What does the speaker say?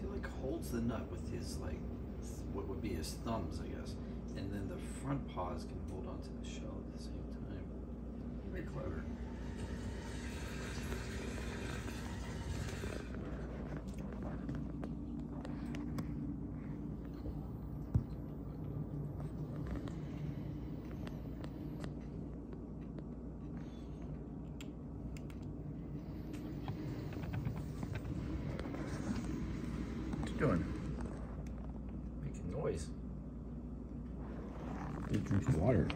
He like holds the nut with his like what would be his thumbs, I guess, and then the front paws can hold onto the shell at the same time. Very clever. What you doing? Making noise. You water.